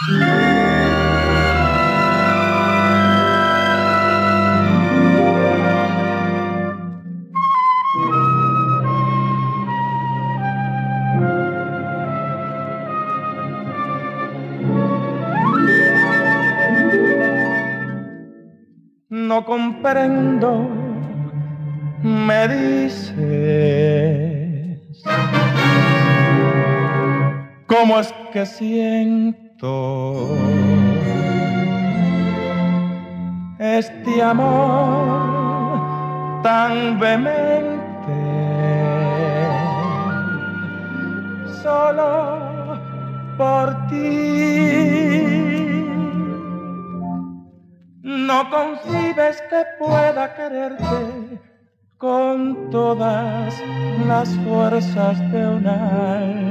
No comprendo, me dices, ¿cómo es que siento este amor tan vehemente? Solo por ti no concibes que pueda quererte con todas las fuerzas de un alma.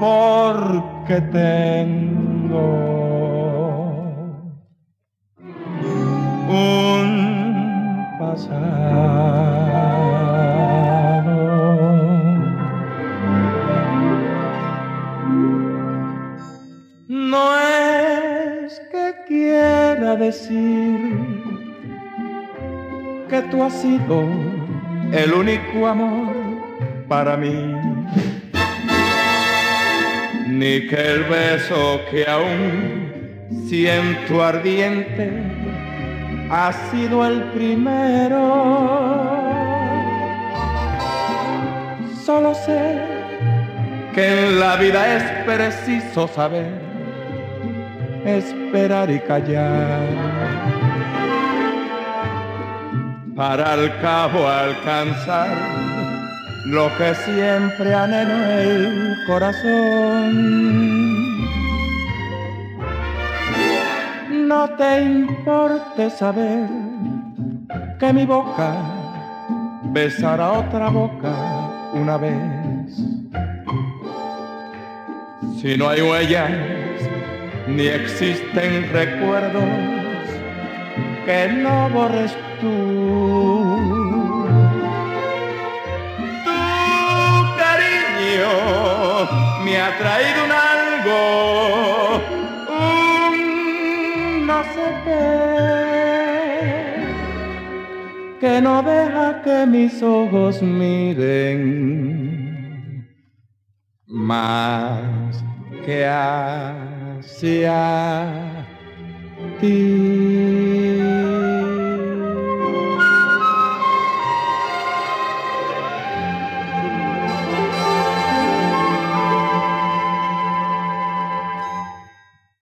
Porque tengo un pasado. decir que tú has sido el único amor para mí. Ni que el beso que aún siento ardiente ha sido el primero. Solo sé que en la vida es preciso saber esperar y callar. Para al cabo alcanzar lo que siempre anhelo el corazón. No te importe saber que mi boca besará otra boca una vez. Si no hay huellas ni existen recuerdos que no borres tú. Traído un algo, un no sé qué, que no deja que mis ojos miren más que hacia ti.